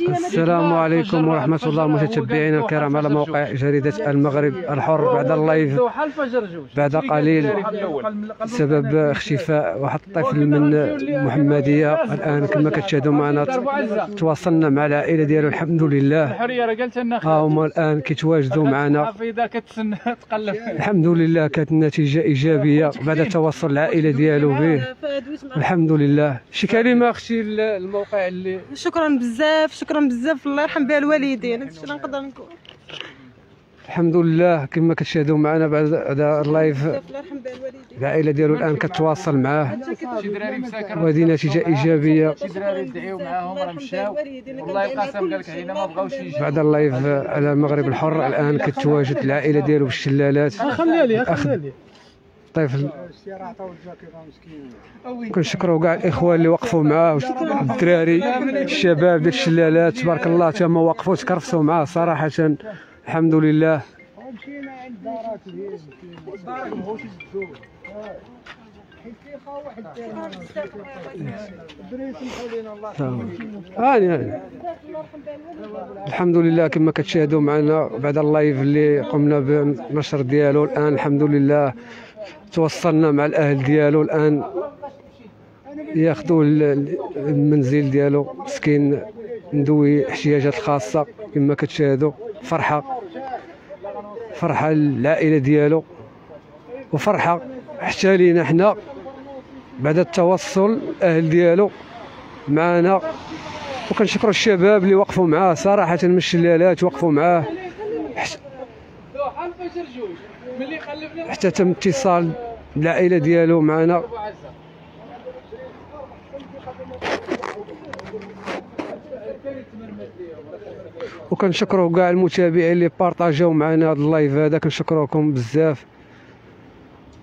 السلام عليكم ورحمة الله متتبعينا الكرام على موقع جريدة المغرب الحر بعد اللايف بعد قليل بسبب اختفاء واحد الطفل من محمدية. الآن كما كتشاهدوا معنا تواصلنا مع العائلة ديالو. الحمد لله. ها هما الآن كيتواجدوا معنا. الحمد لله كانت النتيجة إيجابية بعد تواصل العائلة ديالو به. الحمد لله. شي كلمة أختي الموقع اللي شكرا بزاف شكرا بزاف. الله يرحم بها الوالدين. هادشي اللي نقدر نقول؟ الحمد لله. كما كتشاهدوا معنا بعد هذا ال live. العائلة ديالو الآن كتواصل معاه. شي دراري مساكن. وهذه نتيجة إيجابية. شي دراري دعيو معاهم راه مشاو. والله القسم قال لك علينا ما بغاوش يجيو. بعد ال live على المغرب الحر الآن كتواجد العائلة ديالو في الشلالات. خليها لي. أخ طفل كنشكروا كاع الاخوان اللي وقفوا معاه الدراري الشباب ديال الشلالات تبارك الله تما وقفوا تكرفسوا معاه صراحة. الحمد لله. هاني هاني الحمد لله كما كتشاهدوا معنا بعد اللايف اللي قمنا بالنشر ديالو الآن. الحمد لله. توصلنا مع الأهل ديالو الآن. ياخذوا ال- المنزل ديالو. مسكين ذوي احتياجات خاصة. كما كتشاهدوا فرحة. فرحة للعائلة ديالو. وفرحة حتى لينا حنا بعد التوصل الأهل ديالو معنا. وكنشكروا الشباب اللي وقفوا معاه. صراحة من الشلالات وقفوا معاه. حتى تم اتصال العائله ديالو معنا. وكنشكروا كاع المتابعين اللي بارطاجاو معنا هذا اللايف هذا. كنشكروكم بزاف.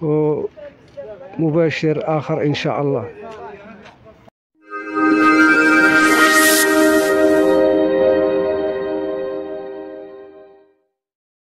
ومباشر آخر إن شاء الله.